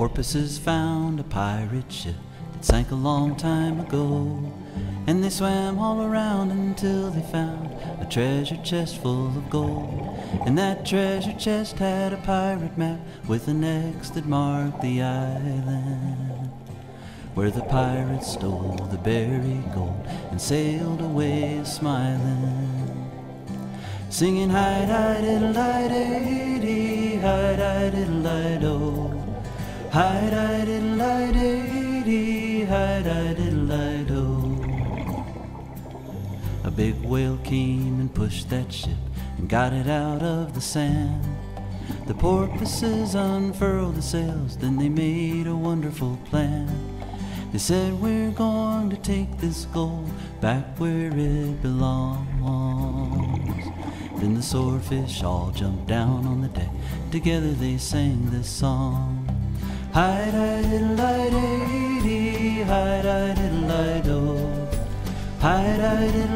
porpoises found a pirate ship that sank a long time ago. And they swam all around until they found a treasure chest full of gold. And that treasure chest had a pirate map with an X that marked the island. Where the pirates stole the buried gold and sailed away smiling. Singing hi di diddle di day hi di diddle di do. Hi di diddle do. A big whale came and pushed that ship and got it out of the sand. The porpoises unfurled the sails, then they made a wonderful plan. They said, We're going to take this gold back where it belongs. Then the swordfish all jumped down on the deck. Together they sang this song. Hi di diddle di day do. Hi di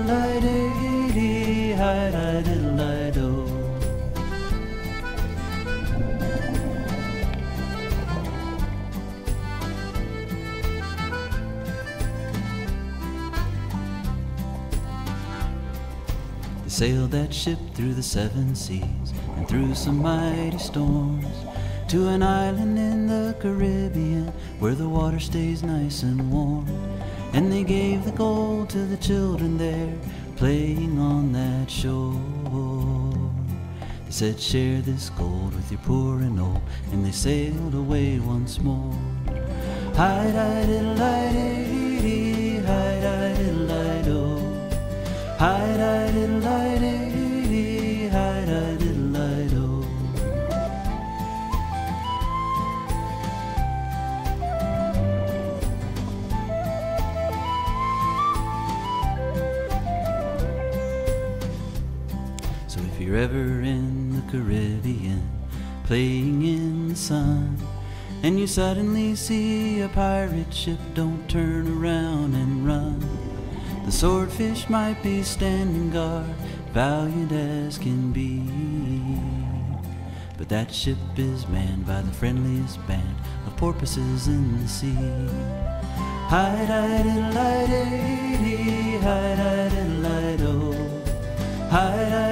diddle do. They sailed that ship through the seven seas and through some mighty storms to an island in the Caribbean where the water stays nice and warm. And they gave the gold to the children there playing on that shore. They said, Share this gold with your poor and old, and they sailed away once more. Hi di diddle di day, hi di diddle di do. Hi you're ever in the Caribbean, playing in the sun, and you suddenly see a pirate ship, don't turn around and run. The swordfish might be standing guard, valiant as can be. But that ship is manned by the friendliest band of porpoises in the sea. Hi di diddle di day, hi di diddle. Hi di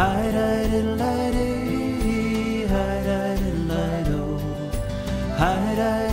Hi-da-da-da-da, hi-da-da-da-da, hi-da-da-da-da.